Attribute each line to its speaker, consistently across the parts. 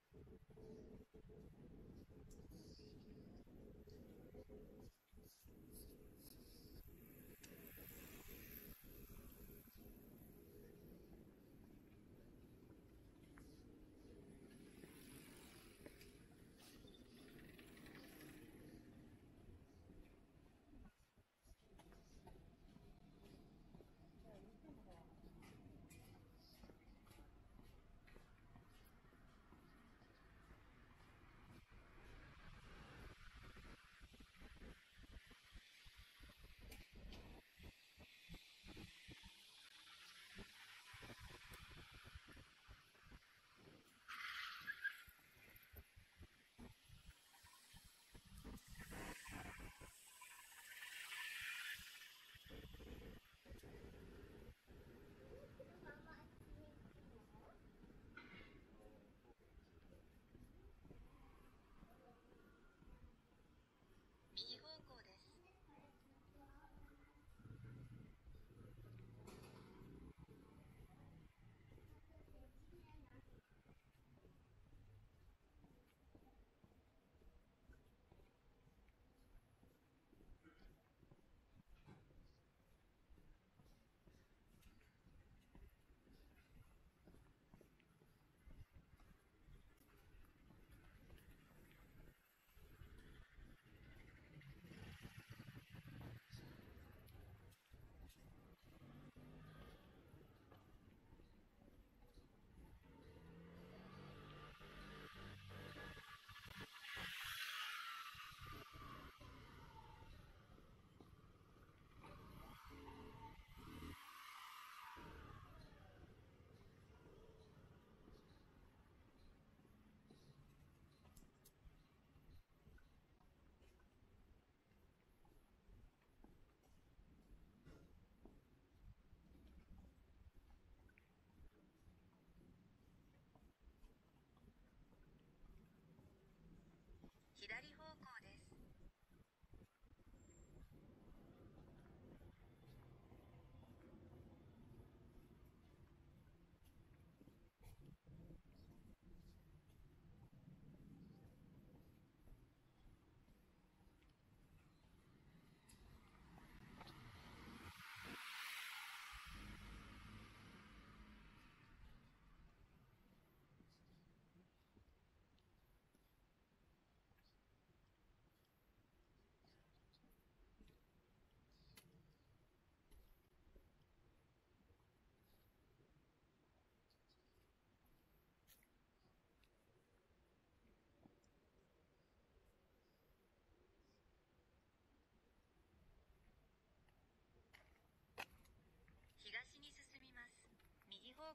Speaker 1: Thank you.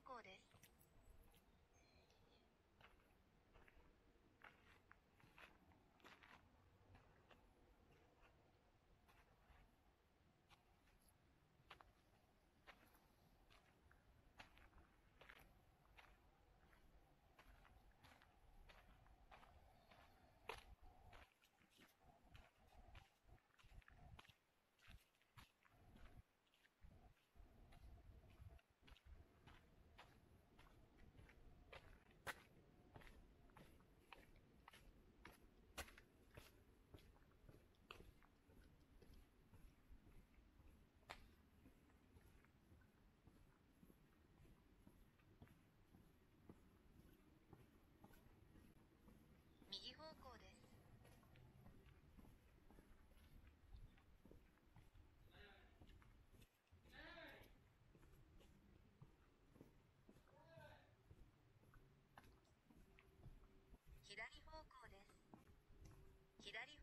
Speaker 1: 校です。左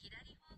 Speaker 1: 左方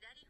Speaker 1: 左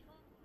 Speaker 1: 지원